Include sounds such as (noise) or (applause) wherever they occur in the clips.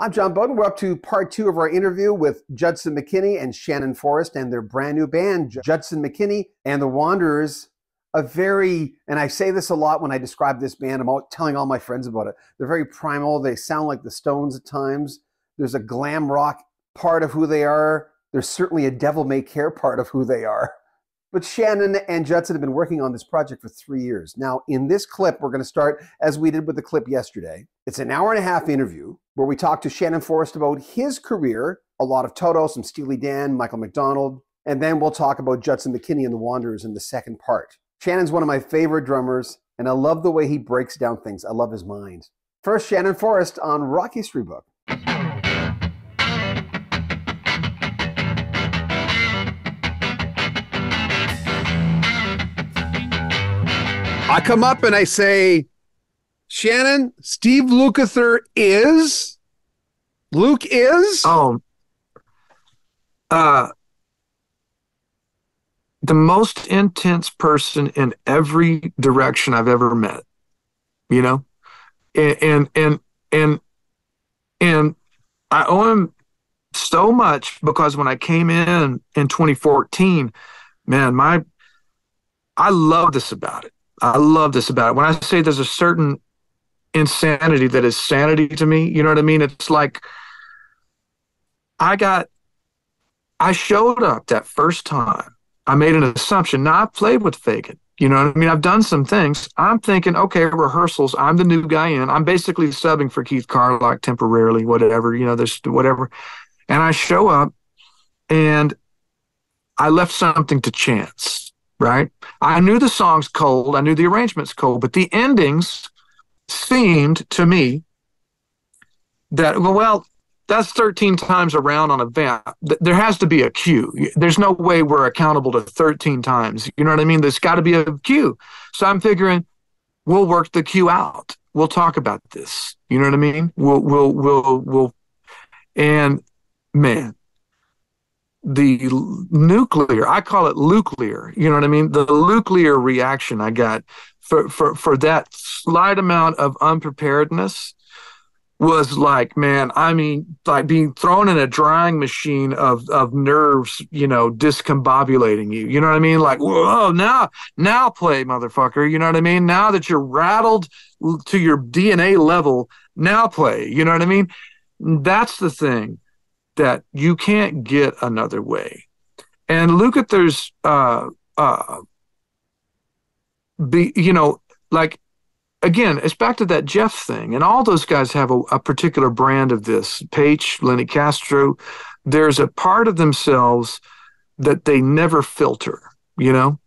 I'm John Beaudin. We're up to part two of our interview with Judson McKinney and Shannon Forrest and their brand new band, Judson McKinney and the Wanderers. A very, and I say this a lot when I describe this band, I'm all, telling all my friends about it. They're very primal. They sound like the Stones at times. There's a glam rock part of who they are. There's certainly a devil may care part of who they are. But Shannon and Judson have been working on this project for three years. Now, in this clip, we're going to start as we did with the clip yesterday. It's an hour and a half interview where we talk to Shannon Forrest about his career, a lot of Toto, some Steely Dan, Michael McDonald, and then we'll talk about Judson McKinney and the Wanderers in the second part. Shannon's one of my favorite drummers, and I love the way he breaks down things. I love his mind. First, Shannon Forrest on Rock History Book. I come up and I say, Shannon, Steve Lukather is Luke is oh uh the most intense person in every direction I've ever met. You know? And and and and, and I owe him so much because when I came in in 2014, man, my I love this about it. I love this about it. When I say there's a certain insanity that is sanity to me, you know what I mean? It's like I got, I showed up that first time. I made an assumption. Now I've played with Fagen. You know what I mean? I've done some things. I'm thinking, okay, rehearsals. I'm the new guy in. I'm basically subbing for Keith Carlock temporarily, whatever, you know, there's whatever. And I show up and I left something to chance right? I knew the song's cold, I knew the arrangement's cold, but the endings seemed to me that well, that's 13 times around on a vamp. There has to be a cue. There's no way we're accountable to 13 times. You know what I mean? There's got to be a cue. So I'm figuring we'll work the cue out. We'll talk about this. You know what I mean? We'll, we'll, we'll, we'll, and man, the nuclear i call it nuclear you know what i mean? The nuclear reaction i got for for for that slight amount of unpreparedness was like man i mean like being thrown in a drying machine of of nerves you know discombobulating you you know what i mean? Like whoa now now play motherfucker you know what i mean? Now that you're rattled to your dna level now play you know what i mean? That's the thing that you can't get another way. And Lukather's uh uh be you know, like again, it's back to that Jeff thing. And all those guys have a, a particular brand of this. Paich, Lenny Castro, there's a part of themselves that they never filter, you know?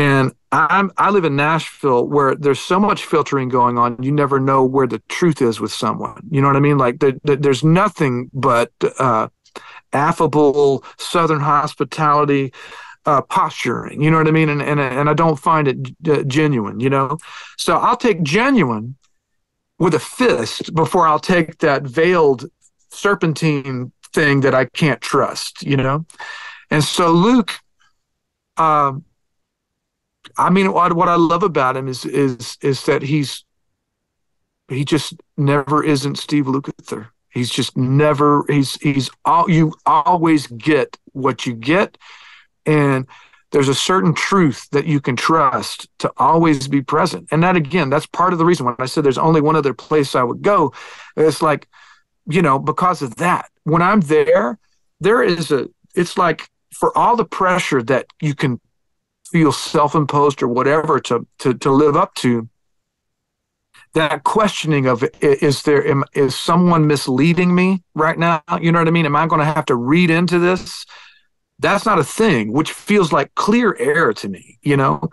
And I'm I live in Nashville where there's so much filtering going on. You never know where the truth is with someone. You know what I mean? Like the, the, there's nothing but uh, affable Southern hospitality uh, posturing. You know what I mean? And and and I don't find it uh, genuine. You know, so I'll take genuine with a fist before I'll take that veiled serpentine thing that I can't trust. You know, and so Luke. Um, I mean, what, I love about him is is is that he's he just never isn't Steve Lukather. He's just never he's he's all you always get what you get, and there's a certain truth that you can trust to always be present. And that again, that's part of the reason when I said there's only one other place I would go. It's like, you know, because of that. When I'm there, there is a it's like for all the pressure that you can feel self-imposed or whatever to to to live up to that questioning of is there am, is someone misleading me right now? You know what i mean? Am i going to have to read into this? That's not a thing which feels like clear air to me you know?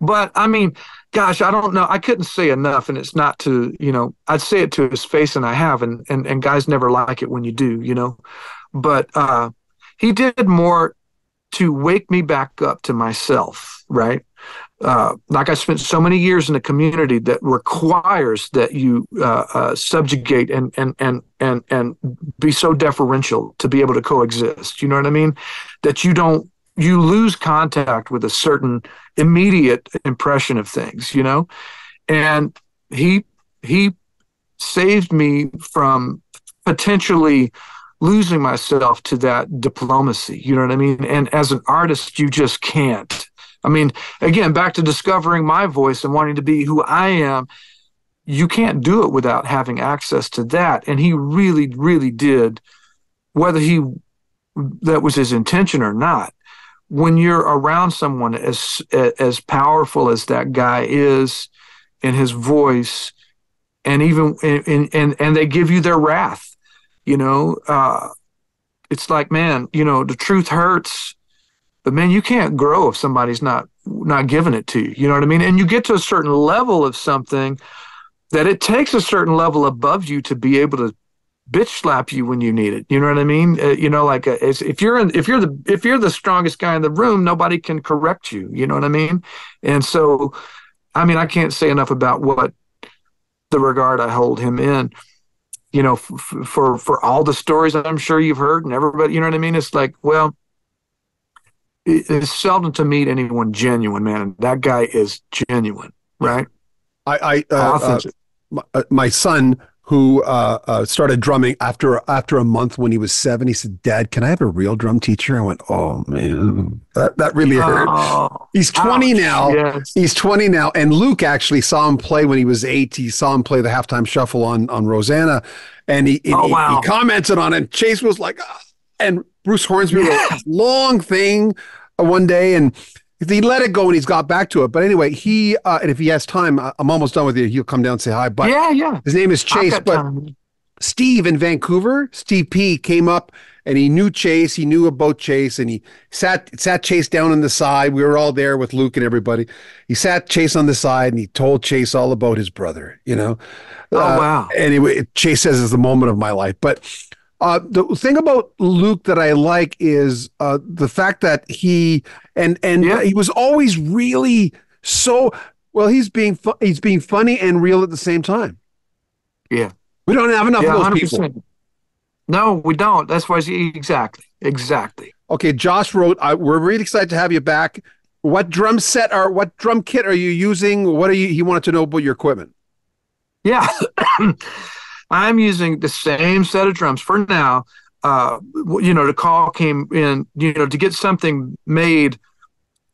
But i mean gosh i don't know. I couldn't say enough and it's not to you know i'd say it to his face and i have and and, and guys never like it when you do you know? But uh he did more to wake me back up to myself, right? Uh, like I spent so many years in a community that requires that you uh, uh, subjugate and and and and and be so deferential to be able to coexist. You know what I mean? That you don't you lose contact with a certain immediate impression of things. You know, and he he saved me from potentially losing myself to that diplomacy. You know what I mean? And as an artist, you just can't. I mean, again, back to discovering my voice and wanting to be who I am. You can't do it without having access to that. And he really, really did, whether he that was his intention or not. When you're around someone as as powerful as that guy is in his voice, and even and and and they give you their wrath, you know, uh, it's like man, you know, the truth hurts, but man, you can't grow if somebody's not not giving it to you. You know what I mean? And you get to a certain level of something that it takes a certain level above you to be able to bitch slap you when you need it. You know what I mean? Uh, you know, like uh, if you're in, if you're the if you're the strongest guy in the room, nobody can correct you. You know what I mean? And so, I mean, I can't say enough about what the regard I hold him in. You know, f- for for all the stories I'm sure you've heard and everybody, you know what I mean? It's like, well, it's seldom to meet anyone genuine, man. That guy is genuine, right? I, I uh, uh, my, uh, my, son who uh, uh, started drumming after after a month when he was seven. He said, "Dad, can I have a real drum teacher?" I went, "Oh man, that, that really hurt." Oh, He's twenty ouch, now. Yes. He's twenty now, and Luke actually saw him play when he was eight. He saw him play the halftime shuffle on on Rosanna, and he oh, he, wow. he, commented on it. Chase was like, oh. and Bruce Hornsby yeah. wrote a long thing uh, one day, and he let it go and he's got back to it. But anyway, he uh, and if he has time, I'm almost done with you. He'll come down and say hi. But yeah, yeah. His name is Chase. But time. Steve in Vancouver, Steve P came up and he knew Chase. He knew about Chase, and he sat sat Chase down on the side. We were all there with Luke and everybody. He sat Chase on the side and he told Chase all about his brother. You know. Oh uh, wow. Anyway, Chase says it's the moment of my life, but. Uh, the thing about Luke that I like is uh, the fact that he and and yeah. he was always really so well. He's being fu- he's being funny and real at the same time. Yeah, we don't have enough yeah, of those 100%. people. No, we don't. That's why exactly exactly. Okay, Josh wrote. We're really excited to have you back. What drum set are what drum kit are you using? What are you? He wanted to know about your equipment. Yeah. (clears throat) I'm using the same set of drums for now. Uh, you know, the call came in, you know, to get something made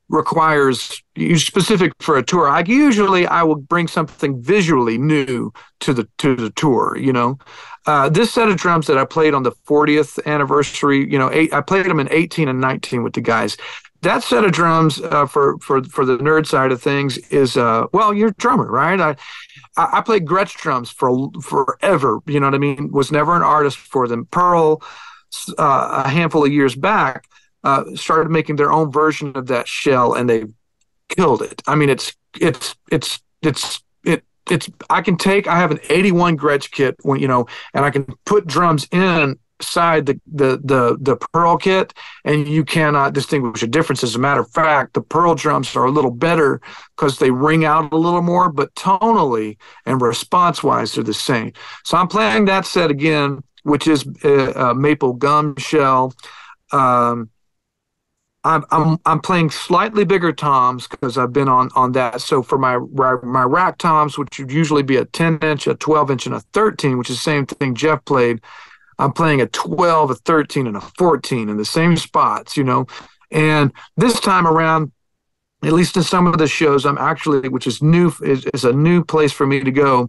requires specific for a tour. I usually I will bring something visually new to the to the tour. You know, uh, this set of drums that I played on the 40th anniversary. You know, eight, I played them in 18 and 19 with the guys. That set of drums uh, for for for the nerd side of things is uh, well, you're a drummer, right? I I, I played Gretsch drums for forever. You know what I mean? Was never an artist for them. Pearl, uh, a handful of years back, uh, started making their own version of that shell, and they killed it. I mean, it's it's it's it's it it's. I can take. I have an '81 Gretsch kit when you know, and I can put drums in side the, the the the pearl kit and you cannot distinguish a difference. As a matter of fact the pearl drums are a little better because they ring out a little more but tonally and response wise they're the same. So i'm playing that set again which is maple gum shell. Um, I'm, I'm I'm playing slightly bigger toms because I've been on on that. So for my my rack toms, which would usually be a 10 inch, a 12 inch, and a 13, which is the same thing Jeff played, I'm playing a 12, a 13, and a 14 in the same spots, you know. And this time around, at least in some of the shows, I'm actually, which is new, is, is a new place for me to go.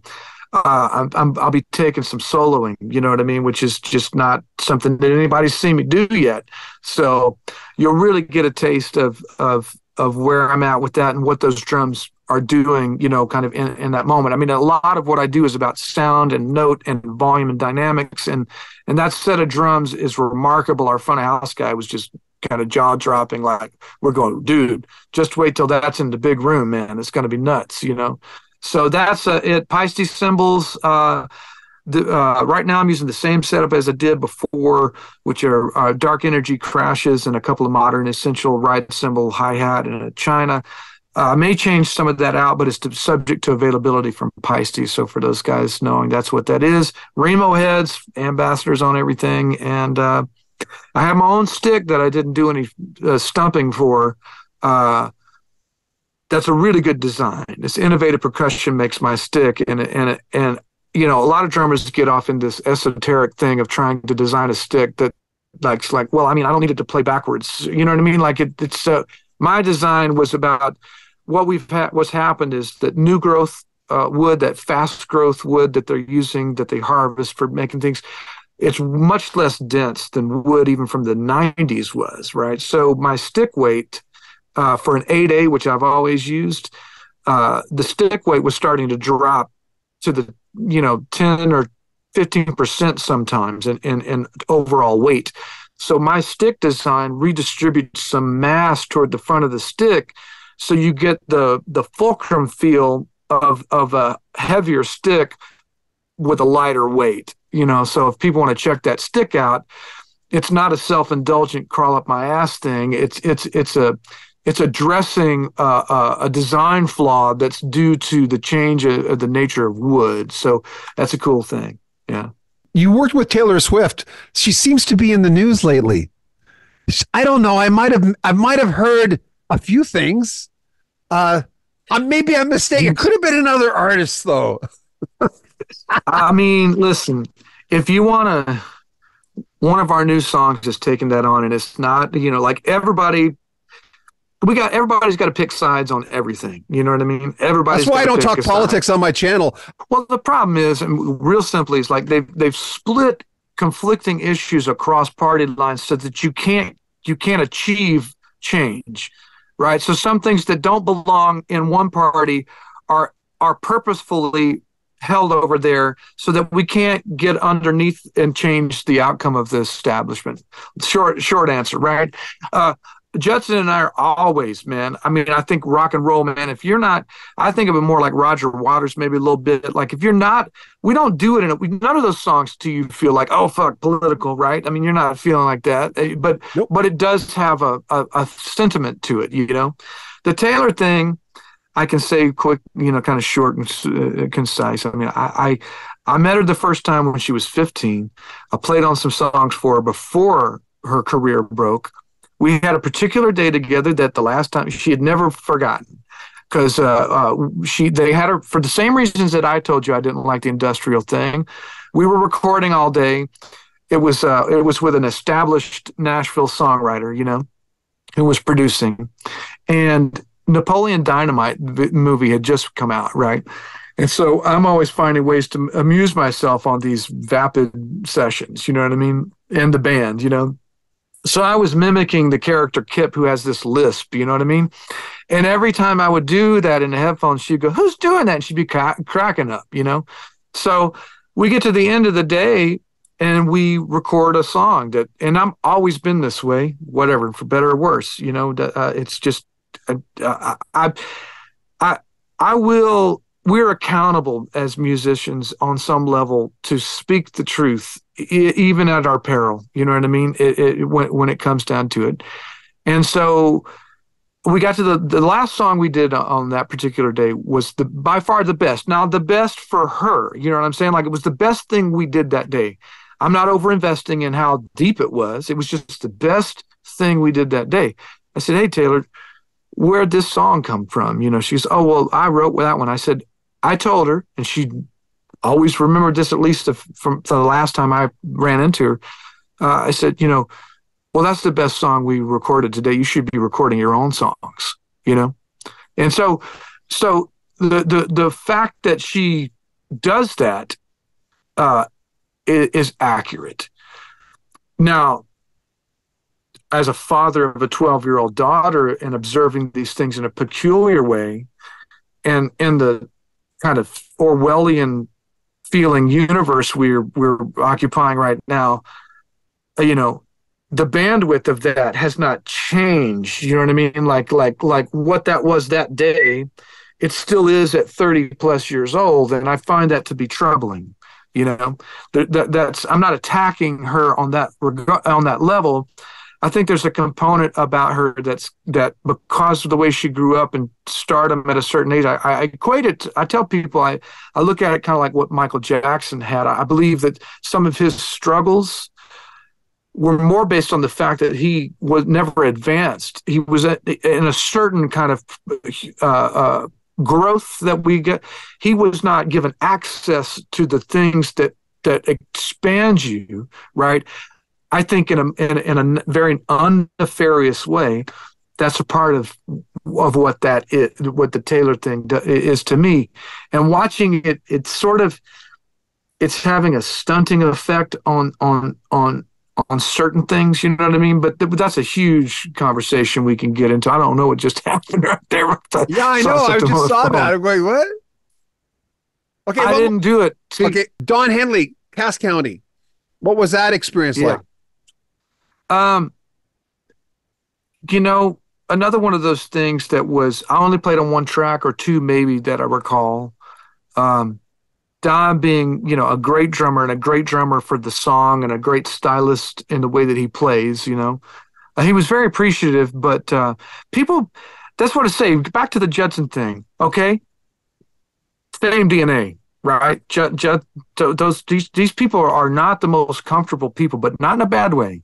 Uh, I'm, i will be taking some soloing, you know what I mean, which is just not something that anybody's seen me do yet. So you'll really get a taste of of of where I'm at with that and what those drums are doing, you know, kind of in, in that moment. I mean, a lot of what I do is about sound and note and volume and dynamics. And and that set of drums is remarkable. Our front of house guy was just kind of jaw dropping, like, we're going, dude, just wait till that's in the big room, man. It's gonna be nuts, you know. So that's uh, it. Paiste cymbals. Uh, the, uh, right now, I'm using the same setup as I did before, which are uh, dark energy crashes and a couple of modern essential ride cymbal hi hat and a China. Uh, I may change some of that out, but it's subject to availability from Paiste. So for those guys knowing that's what that is, Remo heads, ambassadors on everything, and uh, I have my own stick that I didn't do any uh, stumping for. Uh, that's a really good design. This innovative percussion makes my stick, and and and you know, a lot of drummers get off in this esoteric thing of trying to design a stick that like like well, I mean, I don't need it to play backwards. You know what I mean? Like it, it's uh, my design was about what we've had. What's happened is that new growth uh, wood, that fast growth wood that they're using, that they harvest for making things, it's much less dense than wood even from the 90s was, right? So my stick weight uh, for an 8A, which I've always used, uh, the stick weight was starting to drop to the, you know, 10 or 15% sometimes in, in, in overall weight. So my stick design redistributes some mass toward the front of the stick so you get the the fulcrum feel of of a heavier stick with a lighter weight. You know, so if people want to check that stick out, it's not a self-indulgent crawl up my ass thing. It's it's it's a it's addressing uh, a design flaw that's due to the change of, of, the nature of wood. So that's a cool thing. Yeah. You worked with Taylor Swift. She seems to be in the news lately. I don't know. I might have I might have heard a few things. Uh, uh, maybe I'm mistaken. It could have been another artist, though. (laughs) I mean, listen, if you want to, one of our new songs is taking that on, and it's not, you know, like everybody. We got everybody's got to pick sides on everything. You know what I mean? Everybody. That's why I don't talk politics side. on my channel. Well, the problem is, and real simply, is like they've they've split conflicting issues across party lines so that you can't you can't achieve change right? So some things that don't belong in one party are are purposefully held over there so that we can't get underneath and change the outcome of the establishment. Short short answer, right? Uh, Judson and I are always, man. I mean, I think rock and roll, man. If you're not, I think of it more like Roger Waters, maybe a little bit. Like if you're not, we don't do it in it. We, none of those songs do you feel like, oh fuck, political, right? I mean, you're not feeling like that, eh, but nope. but it does have a, a, a sentiment to it, you know. The Taylor thing, I can say quick, you know, kind of short and uh, concise. I mean, I, I I met her the first time when she was 15. I played on some songs for her before her career broke we had a particular day together that the last time she had never forgotten because uh, uh, she they had her for the same reasons that I told you I didn't like the industrial thing. We were recording all day. It was uh, it was with an established Nashville songwriter, you know, who was producing, and Napoleon Dynamite movie had just come out, right? And so I'm always finding ways to amuse myself on these vapid sessions, you know what I mean? And the band, you know, so I was mimicking the character Kip, who has this lisp. You know what I mean? And every time I would do that in the headphones, she'd go, "Who's doing that?" And she'd be cracking up. You know. So we get to the end of the day, and we record a song that. And I'm always been this way, whatever, for better or worse. You know, uh, it's just uh, I, I I will we're accountable as musicians on some level to speak the truth, even at our peril. You know what I mean? It, it, when, when it comes down to it. And so we got to the, the last song we did on that particular day was the by far the best. Now, the best for her, you know what I'm saying? Like it was the best thing we did that day. I'm not over investing in how deep it was. It was just the best thing we did that day. I said, Hey, Taylor, where'd this song come from? You know, she's, Oh, well, I wrote that one. I said, I told her, and she always remembered this at least from, the last time I ran into her. Uh, I said, you know, well, that's the best song we recorded today. You should be recording your own songs, you know? And so, so the, the, the fact that she does that uh, is, is accurate. Now, as a father of a 12 year old daughter and observing these things in a peculiar way, and in the kind of Orwellian feeling universe we're we're occupying right now, uh, you know, the bandwidth of that has not changed. You know what I mean? Like like like what that was that day, it still is at 30 plus years old, and I find that to be troubling. You know, that, that that's I'm not attacking her on that on that level. I think there's a component about her that's that because of the way she grew up and stardom at a certain age, I, I equate it. I tell people I, I look at it kind of like what Michael Jackson had. I believe that some of his struggles were more based on the fact that he was never advanced. He was in a certain kind of uh, uh, growth that we get. He was not given access to the things that that expand you, right? I think in a in, in a very unnefarious way, that's a part of of what that is, what the Taylor thing is to me. And watching it, it's sort of it's having a stunting effect on on on on certain things. You know what I mean? But th- that's a huge conversation we can get into. I don't know what just (laughs) happened right there. yeah, I know. I just saw phone. that. I'm going, what? Okay, I well, didn't do it. See, okay, Don Henley, Cass County. What was that experience yeah. like? Um, you know, another one of those things that was I only played on one track or two maybe that I recall. Um, Don being, you know, a great drummer and a great drummer for the song and a great stylist in the way that he plays, you know. Uh, he was very appreciative, but uh, people, that's what I say. Back to the Judson thing, okay? Same DNA, right? J- J- those these these people are not the most comfortable people, but not in a bad way.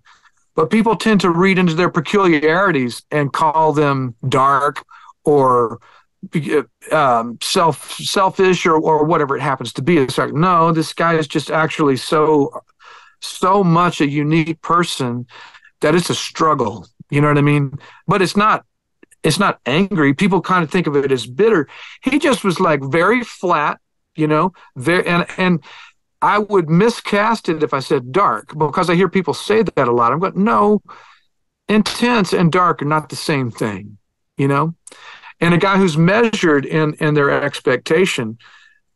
But people tend to read into their peculiarities and call them dark or um, self selfish or or whatever it happens to be. It's like no, this guy is just actually so so much a unique person that it's a struggle. You know what I mean? But it's not it's not angry. People kind of think of it as bitter. He just was like very flat, you know, very and and I would miscast it if I said dark because I hear people say that a lot. I'm going, no, intense and dark are not the same thing, you know? And a guy who's measured in in their expectation,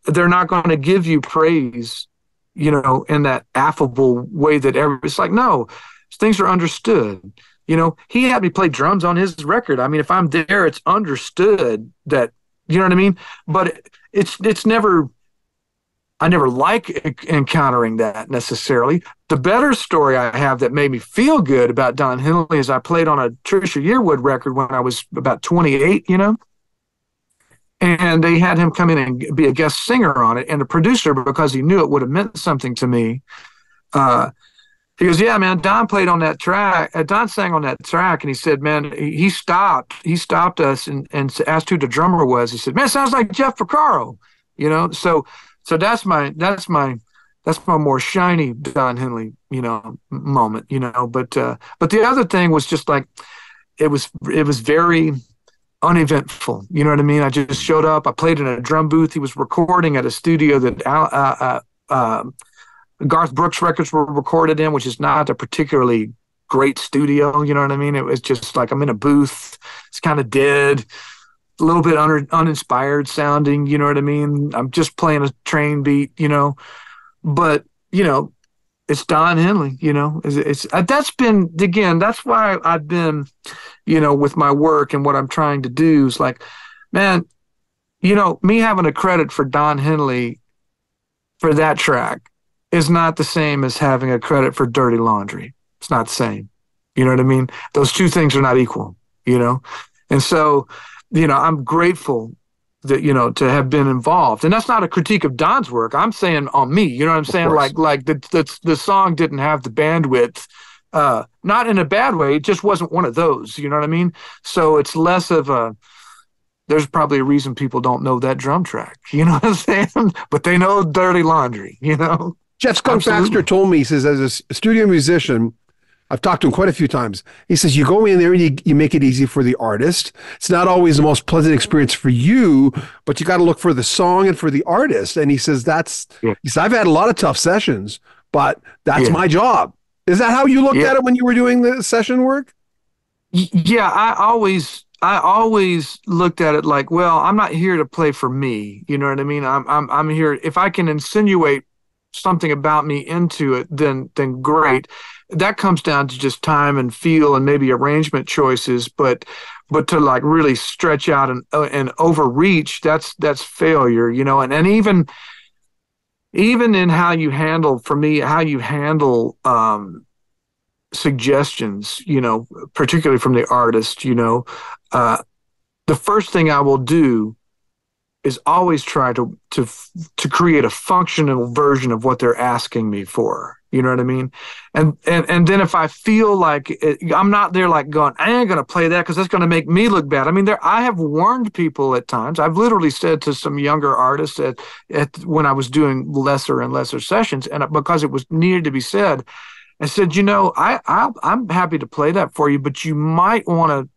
they're not going to give you praise, you know, in that affable way that every it's like, no, things are understood. You know, he had me play drums on his record. I mean, if I'm there, it's understood that, you know what I mean? But it's it's never I never like encountering that necessarily. The better story I have that made me feel good about Don Henley is I played on a Trisha Yearwood record when I was about 28, you know, and they had him come in and be a guest singer on it. And the producer, because he knew it would have meant something to me, uh, he goes, "Yeah, man, Don played on that track. Uh, Don sang on that track, and he said, man, he, he stopped. He stopped us and, and asked who the drummer was. He said, man, sounds like Jeff Porcaro, you know. So so that's my that's my that's my more shiny Don Henley, you know, moment, you know. But uh, but the other thing was just like it was it was very uneventful. You know what I mean? I just showed up. I played in a drum booth. He was recording at a studio that uh, uh, uh, Garth Brooks records were recorded in, which is not a particularly great studio. You know what I mean? It was just like I'm in a booth. It's kind of dead a little bit un- uninspired sounding, you know what I mean? I'm just playing a train beat, you know, but you know, it's Don Henley, you know, it's, it's uh, that's been again, that's why I've been, you know, with my work and what I'm trying to do is like, man, you know, me having a credit for Don Henley for that track is not the same as having a credit for Dirty Laundry. It's not the same. You know what I mean? Those two things are not equal, you know? And so you know, I'm grateful that you know to have been involved. And that's not a critique of don's work. I'm saying on me you know what i'm saying? like like the, the the song didn't have the bandwidth uh not in a bad way it just wasn't one of those you know what i mean? So it's less of a there's probably a reason people don't know that drum track you know (laughs) what i'm saying? But they know dirty laundry you know? Jeff skunk baxter told me he says as a studio musician I've talked to him quite a few times. He says you go in there and you, you make it easy for the artist. It's not always the most pleasant experience for you, but you got to look for the song and for the artist. And he says that's yeah. he says I've had a lot of tough sessions, but that's yeah. my job. Is that how you looked yeah. at it when you were doing the session work? Yeah, I always I always looked at it like, well, I'm not here to play for me. You know what I mean? I'm I'm I'm here if I can insinuate something about me into it, then then great. That comes down to just time and feel and maybe arrangement choices but but to like really stretch out and uh, and overreach that's that's failure you know and and even even in how you handle for me how you handle um suggestions you know particularly from the artist you know uh the first thing i will do is always try to to to create a functional version of what they're asking me for You know what I mean? And and and then if I feel like it, I'm not there, like going, I ain't gonna play that because that's gonna make me look bad. I mean, there I have warned people at times. I've literally said to some younger artists at, at when I was doing lesser and lesser sessions, and because it was needed to be said, I said, you know, I, I I'm happy to play that for you, but you might want to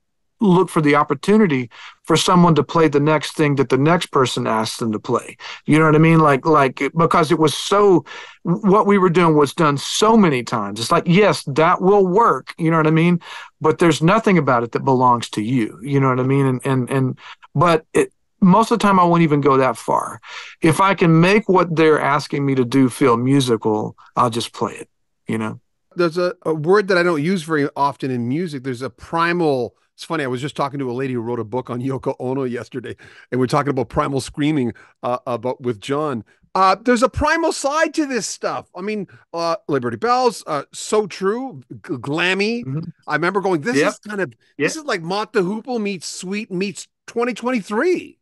look for the opportunity for someone to play the next thing that the next person asked them to play. You know what I mean? Like, like because it was so, what we were doing was done so many times. It's like, yes, that will work. You know what I mean? But there's nothing about it that belongs to you. You know what I mean? And and and, but it. Most of the time, I won't even go that far. If I can make what they're asking me to do feel musical, I'll just play it. You know. There's a, a word that I don't use very often in music. There's a primal it's funny. I was just talking to a lady who wrote a book on Yoko Ono yesterday, and we're talking about primal screaming uh, about with John. Uh, there's a primal side to this stuff. I mean, uh, Liberty Bells, uh, so true, G- glammy. Mm-hmm. I remember going, this yep. is kind of yep. this is like Mott the Hoople meets Sweet meets 2023.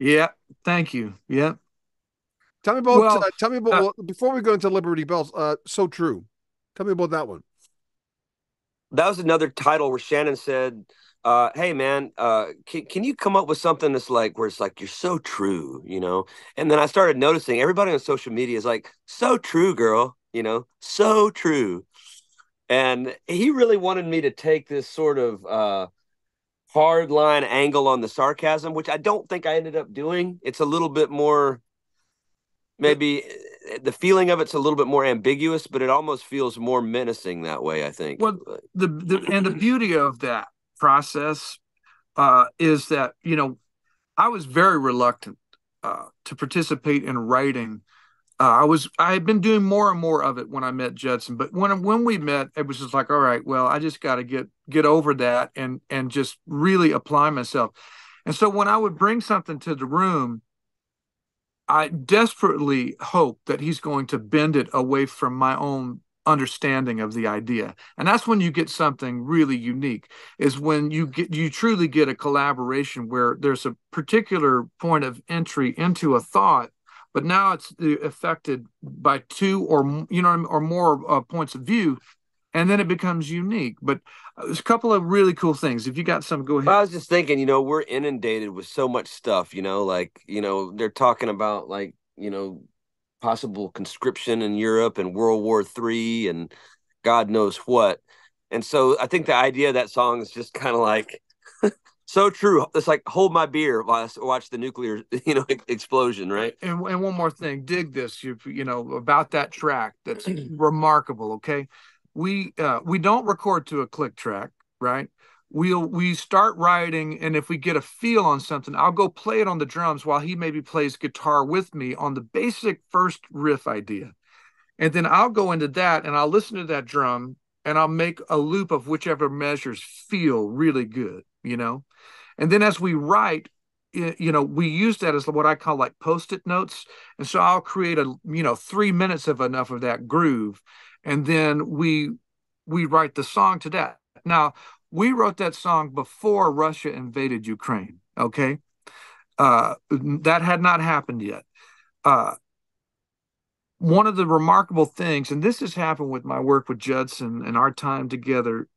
Yeah, thank you. Yeah. Tell me about. Well, uh, tell me about. Uh, well, before we go into Liberty Bells, uh, so true. Tell me about that one. That was another title where Shannon said uh, hey man, uh, can, can you come up with something that's like where it's like you're so true, you know? And then I started noticing everybody on social media is like, so true, girl, you know, so true. And he really wanted me to take this sort of uh, hard line angle on the sarcasm, which I don't think I ended up doing. It's a little bit more, maybe the feeling of it's a little bit more ambiguous, but it almost feels more menacing that way. I think. Well, the, the and the beauty of that process uh, is that you know I was very reluctant uh, to participate in writing. Uh, I was I had been doing more and more of it when I met Judson, but when when we met, it was just like, all right, well, I just got to get get over that and and just really apply myself. And so when I would bring something to the room, I desperately hope that he's going to bend it away from my own understanding of the idea. And that's when you get something really unique is when you get you truly get a collaboration where there's a particular point of entry into a thought but now it's affected by two or you know or more uh, points of view and then it becomes unique but uh, there's a couple of really cool things if you got some go ahead i was just thinking you know we're inundated with so much stuff you know like you know they're talking about like you know possible conscription in Europe and World War Three and God knows what. And so I think the idea of that song is just kind of like (laughs) so true. It's like hold my beer while I watch the nuclear, (laughs) you know, explosion, right? And, and one more thing, dig this, you you know, about that track. That's (clears throat) remarkable. Okay, we uh, we don't record to a click track, right? we'll we start writing and if we get a feel on something i'll go play it on the drums while he maybe plays guitar with me on the basic first riff idea. And then i'll go into that and i'll listen to that drum and i'll make a loop of whichever measures feel really good you know? And then as we write you know we use that as what i call like post-it notes. And so i'll create a you know three minutes of enough of that groove and then we we write the song to that now we wrote that song before Russia invaded Ukraine. Okay. Uh, that had not happened yet. Uh, one of the remarkable things, and this has happened with my work with Judson and our time together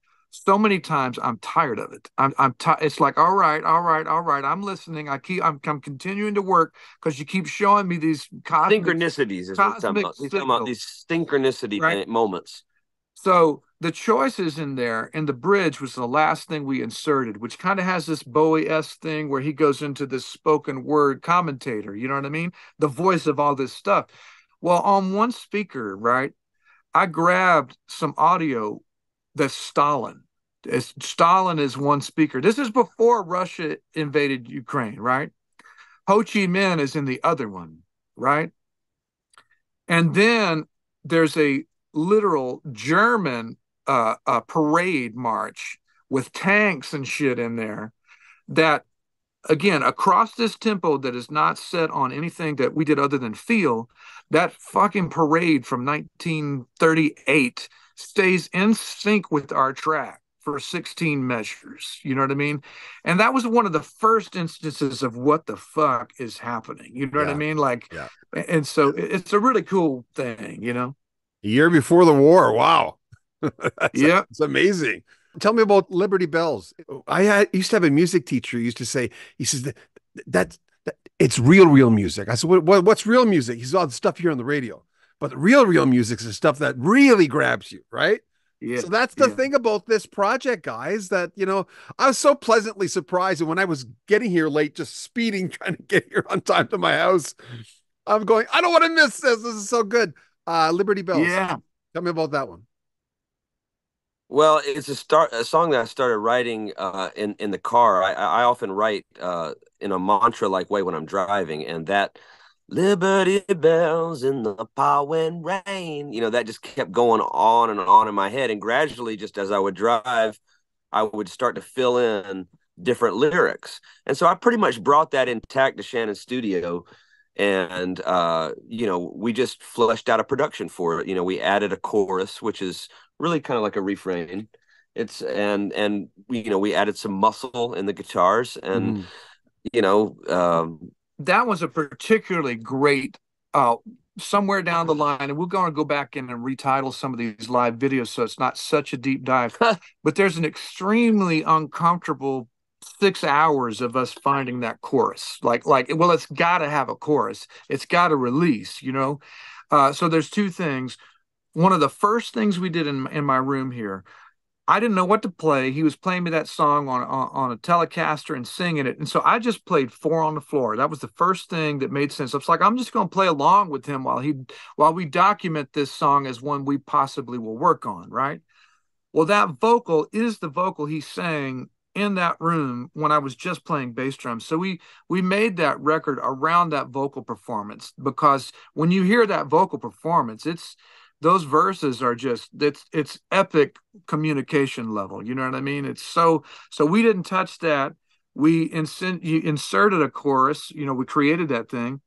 so many times I'm tired of it. I'm, I'm it's like, all right, all right, all right. I'm listening. I keep, I'm, I'm continuing to work because you keep showing me these cosmic, synchronicities. Is what I'm talking about. these synchronicity right? Eh, moments. So the choices in there in the bridge was the last thing we inserted, which kind of has this Bowie s thing where he goes into this spoken word commentator. You know what I mean? The voice of all this stuff. Well, on one speaker, right, I grabbed some audio that's Stalin. It's, Stalin is one speaker. This is before Russia invaded Ukraine, right? Ho Chi Minh is in the other one, right? And then there's a literal German uh, a parade march with tanks and shit in there that again across this tempo that is not set on anything that we did other than feel that fucking parade from 1938 stays in sync with our track for 16 measures you know what i mean and that was one of the first instances of what the fuck is happening you know yeah. what i mean like yeah. and so it's a really cool thing you know A year before the war. Wow. (laughs) yeah, it's amazing. Tell me about Liberty Bells. I had, used to have a music teacher. He used to say, he says that, that, that it's real, real music. I said, what, what, what's real music? He said, all the stuff here on the radio. But the real, real music is the stuff that really grabs you, right? Yeah. So that's the yeah. thing about this project, guys, that, you know, I was so pleasantly surprised. And when I was getting here late, just speeding, (laughs) trying to get here on time to my house, I'm going, I don't want to miss this. This is so good. Uh, Liberty Bells. Yeah. Tell me about that one. Well, it's a start a song that I started writing uh, in in the car. I, I often write uh, in a mantra like way when I'm driving, and that Liberty bells in the pouring rain. You know, that just kept going on and on in my head. And gradually, just as I would drive, I would start to fill in different lyrics. And so I pretty much brought that intact to Shannon's studio. And, uh, you know, we just fleshed out a production for it. You know, we added a chorus, which is really kind of like a refrain. It's, and, and we, you know, we added some muscle in the guitars and, mm. you know, um, that was a particularly great uh, somewhere down the line, and we're going to go back in and retitle some of these live videos so it's not such a deep dive. (laughs) but there's an extremely uncomfortable six hours of us finding that chorus. Like, like, well, it's got to have a chorus. It's got to release, you know. Uh, so there's two things. One of the first things we did in in my room here I didn't know what to play. He was playing me that song on, on, on a Telecaster and singing it, and so I just played four on the floor. That was the first thing that made sense. I was like, I'm just going to play along with him while he while we document this song as one we possibly will work on. Right. Well, that vocal is the vocal he sang in that room when I was just playing bass drums. So we we made that record around that vocal performance because when you hear that vocal performance, it's those verses are just it's it's epic communication level you know what i mean? It's so so we didn't touch that. We insert you inserted a chorus you know we created that thing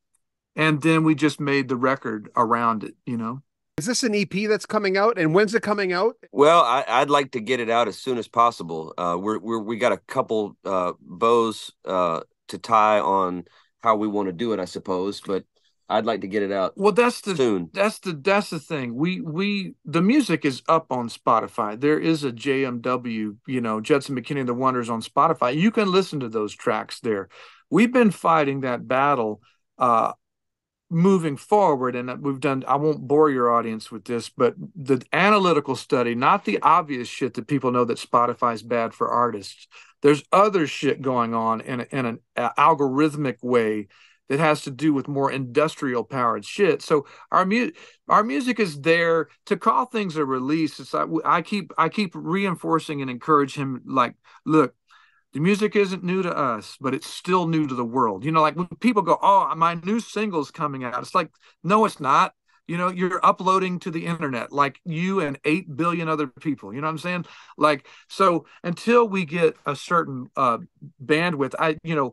and then we just made the record around it you know? Is this an ep that's coming out? And when's it coming out? Well I, would like to get it out as soon as possible. Uh we're, we're we got a couple uh bows uh to tie on how we want to do it i suppose but I'd like to get it out. Well, that's the soon. That's the that's the thing. We we the music is up on Spotify. There is a JMW, you know, Judson McKinney and the Wanderers on Spotify. You can listen to those tracks there. We've been fighting that battle uh moving forward and we've done I won't bore your audience with this, but the analytical study, not the obvious shit that people know that Spotify is bad for artists. There's other shit going on in, a, in an algorithmic way that has to do with more industrial powered shit. So our music, our music is there to call things a release. It's like I keep I keep reinforcing and encourage him. Like, look, the music isn't new to us, but it's still new to the world. You know, like when people go, "Oh, my new single's coming out," it's like, no, it's not. You know, you're uploading to the internet like you and 8 billion other people. You know what I'm saying? Like, so until we get a certain uh, bandwidth, I, you know,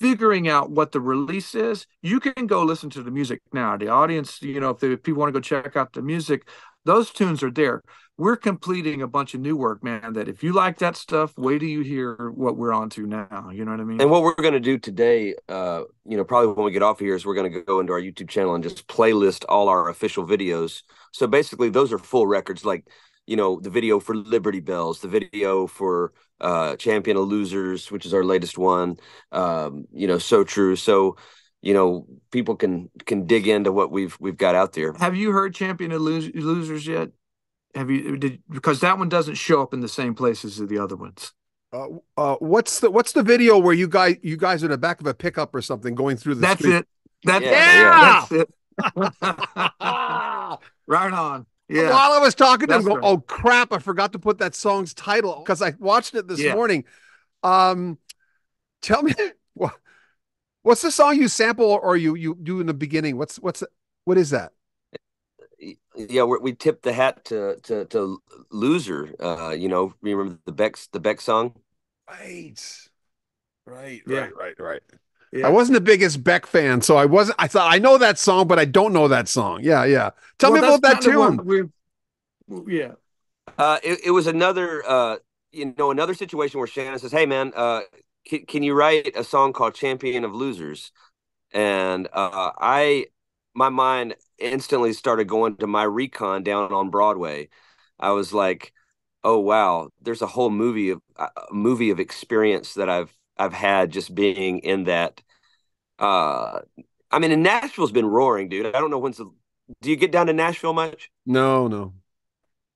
figuring out what the release is, you can go listen to the music now. The audience, you know, if, they, if people want to go check out the music, those tunes are there. We're completing a bunch of new work, man. That if you like that stuff, wait till you hear what we're on to now. You know what I mean? And what we're going to do today, uh, you know, probably when we get off here, is we're going to go into our YouTube channel and just playlist all our official videos. So basically, those are full records. Like you know the video for liberty bells the video for uh champion of losers which is our latest one. Um you know so true. So you know people can can dig into what we've we've got out there. Have you heard champion of losers yet? Have you did because that one doesn't show up in the same places as the other ones. Uh, uh, what's the what's the video where you guys you guys are in the back of a pickup or something going through the that's street? it. That's yeah, yeah. that's it. (laughs) (laughs) Right on yeah. While I was talking to him, go, right. oh crap, I forgot to put that song's title because I watched it this yeah. morning. Um, tell me (laughs) what, what's the song you sample or you you do in the beginning? What's what's what is that? Yeah, we tipped the hat to to to loser. Uh, you know, remember the Beck the Beck song? Right, right, yeah. right, right, right. Yeah. I wasn't the biggest Beck fan, so I wasn't. I thought I know that song, but I don't know that song. Yeah, yeah. Tell well, me about that tune. Yeah. Uh, it, it was another, uh, you know, another situation where Shannon says, "Hey, man, uh, can, can you write a song called Champion of Losers?" And uh, I, my mind instantly started going to my recon down on Broadway. I was like, oh wow, there's a whole movie of a movie of experience that I've I've had just being in that. Uh, I mean, and Nashville's been roaring, dude. I don't know when's the. Do you get down to Nashville much? No, no.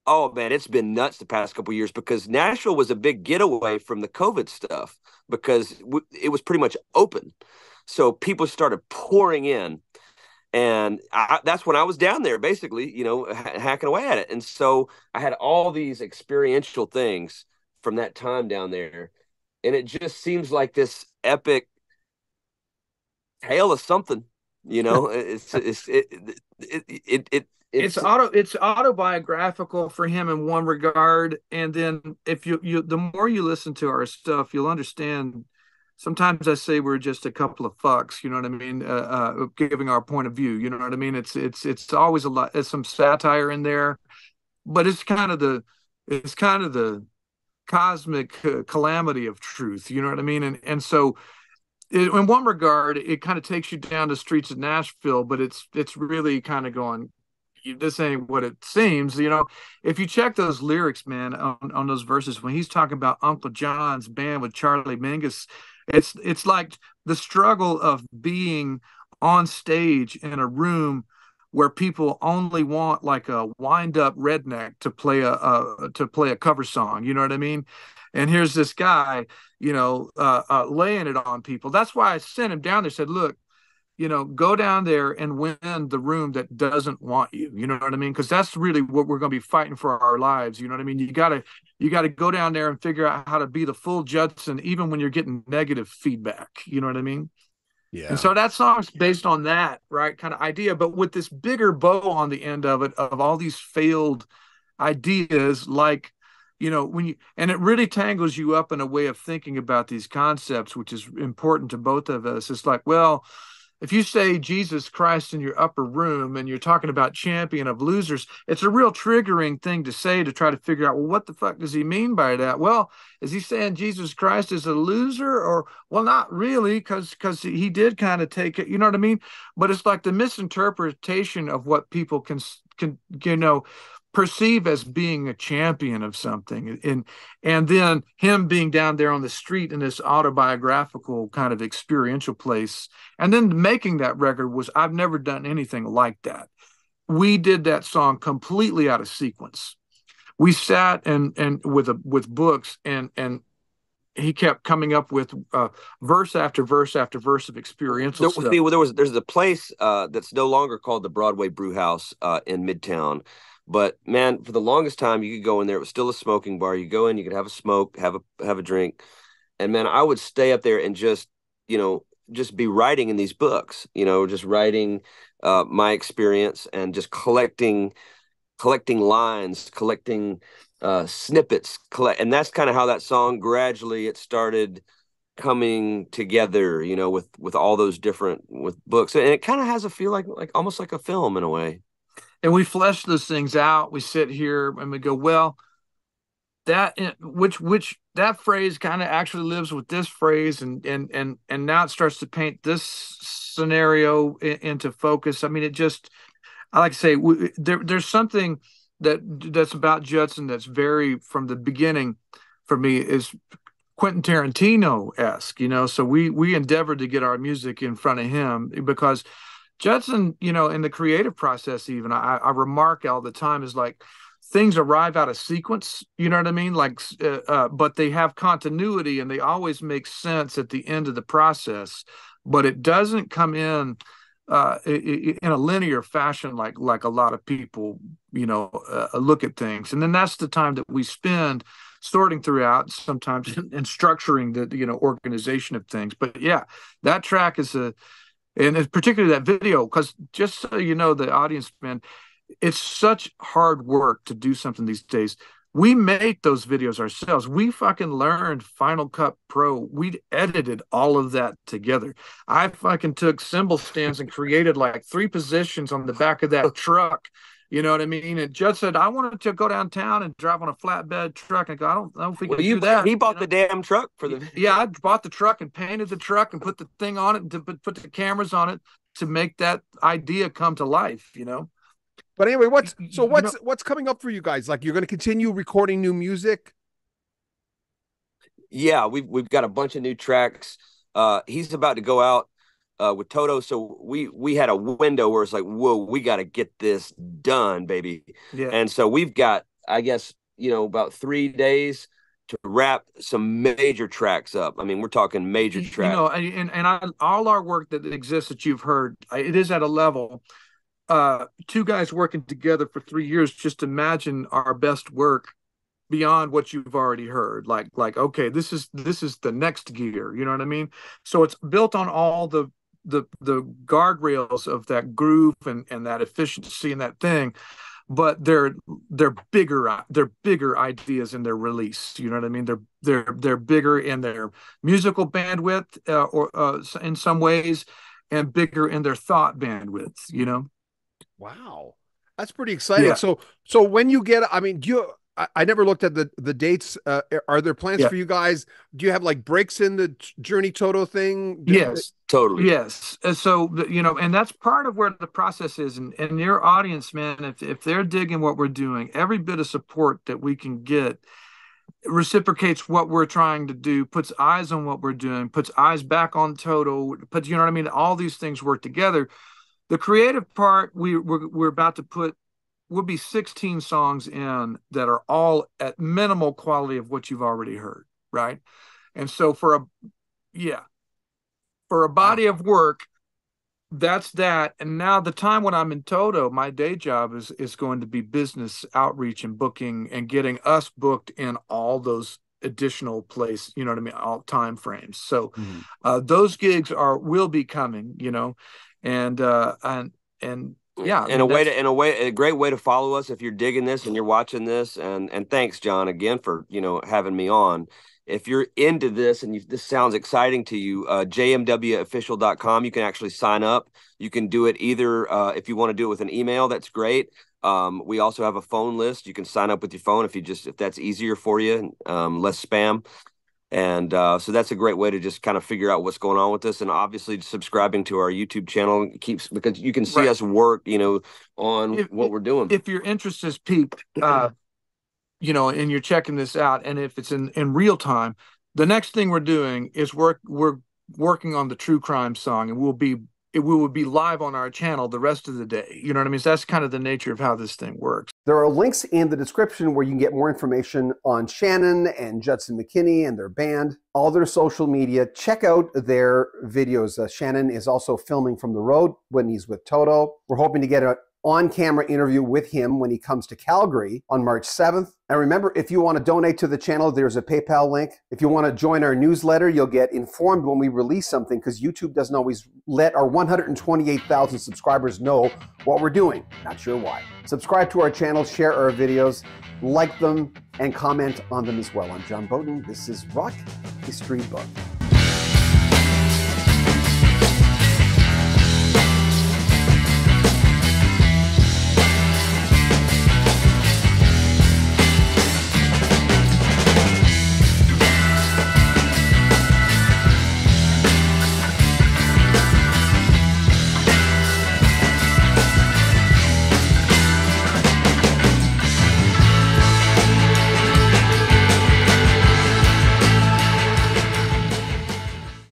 Oh man, it's been nuts the past couple years because Nashville was a big getaway from the COVID stuff because w- it was pretty much open, so people started pouring in, and I, that's when I was down there, basically, you know, ha- hacking away at it. And so I had all these experiential things from that time down there, and it just seems like this epic tale of something. You know, (laughs) it's it's it it it, it it's, it's, auto it's autobiographical for him in one regard and then if you you the more you listen to our stuff you'll understand sometimes i say we're just a couple of fucks you know what i mean uh, uh, giving our point of view you know what i mean it's it's it's always a lot there's some satire in there but it's kind of the it's kind of the cosmic uh, calamity of truth you know what i mean and and so it, in one regard it kind of takes you down the streets of nashville but it's it's really kind of going this ain't what it seems. You know, if you check those lyrics, man, on, on those verses when he's talking about Uncle John's band with Charlie Mingus, it's it's like the struggle of being on stage in a room where people only want like a wind up redneck to play a, a, to play a cover song you know what i mean and here's this guy you know uh, uh, laying it on people that's why i sent him down there said look you know, go down there and win the room that doesn't want you. You know what I mean? Because that's really what we're going to be fighting for our lives. You know what I mean? You got to you got to go down there and figure out how to be the full Judson, even when you're getting negative feedback. You know what I mean? Yeah. And so that song's based on that right kind of idea, but with this bigger bow on the end of it of all these failed ideas, like you know when you and it really tangles you up in a way of thinking about these concepts, which is important to both of us. It's like, well if you say Jesus Christ in your upper room and you're talking about champion of losers, it's a real triggering thing to say to try to figure out, well, what the fuck does he mean by that? Well, is he saying Jesus Christ is a loser or well, not really, because because he did kind of take it, you know what I mean? But it's like the misinterpretation of what people can can you know perceive as being a champion of something and and then him being down there on the street in this autobiographical kind of experiential place and then making that record was I've never done anything like that we did that song completely out of sequence we sat and and with a with books and and he kept coming up with uh, verse after verse after verse of experiential there, stuff. There was there's a place uh, that's no longer called the Broadway Brew House uh, in Midtown but man, for the longest time, you could go in there. It was still a smoking bar. You go in, you could have a smoke, have a have a drink, and man, I would stay up there and just you know just be writing in these books. You know, just writing uh, my experience and just collecting collecting lines, collecting uh, snippets, collect, and that's kind of how that song gradually it started coming together. You know, with with all those different with books, and it kind of has a feel like like almost like a film in a way and we flesh those things out. We sit here and we go, well, that eh, which which that phrase kind of actually lives with this phrase, and and and and now it starts to paint this scenario in, into focus. I mean, it just I like to say we, there, there's something that that's about Judson that's very from the beginning for me is Quentin Tarantino esque, you know. So we we endeavored to get our music in front of him because Judson, you know, in the creative process, even I, I remark all the time is like things arrive out of sequence. You know what I mean? Like, uh, uh, but they have continuity and they always make sense at the end of the process. But it doesn't come in uh, in a linear fashion like like a lot of people, you know, uh, look at things. And then that's the time that we spend sorting throughout sometimes (laughs) and structuring the you know organization of things. But yeah, that track is a and it's particularly that video because just so you know the audience man it's such hard work to do something these days. We make those videos ourselves. We fucking learned final cut pro. We edited all of that together. I fucking took cymbal stands and created like three positions on the back of that oh. truck you know what I mean? And Judd said, I wanted to go downtown and drive on a flatbed truck. And I go, I don't, I don't think well, you, do that. He bought you know? the damn truck for the. Yeah, I bought the truck and painted the truck and put the thing on it and put, put the cameras on it. to make that idea come to life. You know. But anyway, what's so You what's know- what's coming up for you guys? Like you're going to continue recording new music? Yeah, we've we've got a bunch of new tracks. Uh, he's about to go out uh, with Toto, so we we had a window where it's like, whoa, we got to get this done, baby. Yeah. And so we've got, I guess, you know, about three days to wrap some major tracks up. I mean, we're talking major tracks. you know and and, and I, all our work that exists that you've heard it is at a level uh two guys working together for three years just imagine our best work beyond what you've already heard like like okay this is this is the next gear you know what i mean so it's built on all the the the guardrails of that groove and and that efficiency and that thing but they're they're bigger they're bigger ideas in their release you know what i mean they're they're they're bigger in their musical bandwidth uh, or uh, in some ways and bigger in their thought bandwidth you know Wow. That's pretty exciting. Yeah. So so when you get I mean, do you I, I never looked at the the dates. Uh, are there plans Yeah. for you guys? Do you have like breaks in the Journey Toto thing? Do- yes totally. Yes. And so, you know, and that's part of where the process is. And, and your audience, man, if, if they're digging what we're doing, every bit of support that we can get reciprocates what we're trying to do, puts eyes on what we're doing, puts eyes back on Toto, puts, you know what I mean? All these things work together. The creative part, we, we're, we're about to put, will be 16 songs in that are all at minimal quality of what you've already heard. Right. And so for a, yeah, for a body of work that's that and now the time when i'm in toto my day job is is going to be business outreach and booking and getting us booked in all those additional place you know what i mean all time frames so Mhm. uh those gigs are will be coming you know and uh and and yeah in a way to in a way a great way to follow us if you're digging this and you're watching this and and thanks john again for you know having me on. If you're into this and you, this sounds exciting to you uh, jmwofficial.com you can actually sign up. You can do it either uh, if you want to do it with an email that's great. Um, we also have a phone list. You can sign up with your phone if you just if that's easier for you um, less spam and uh, so that's a great way to just kind of figure out what's going on with this and obviously subscribing to our youtube channel keeps because you can see Right. us work you know on If- what we're doing if your interest is peaked, uh, you know, and you're checking this out, and if it's in in real time, the next thing we're doing is work we're working on the true crime song, and we'll be it we will be live on our channel the rest of the day. You know what I mean? So that's kind of the nature of how this thing works. There are links in the description where you can get more information on Shannon and Judson McKinney and their band, all their social media. Check out their videos. Uh, Shannon is also filming from the road when he's with Toto. We're hoping to get an on camera interview with him when he comes to Calgary on March 7th. And remember, if you want to donate to the channel, there's a PayPal link. If you want to join our newsletter, you'll get informed when we release something because YouTube doesn't always let our 128,000 subscribers know what we're doing. Not sure why. Subscribe to our channel, share our videos, like them, and comment on them as well. I'm John Beaudin. This is Rock History Book.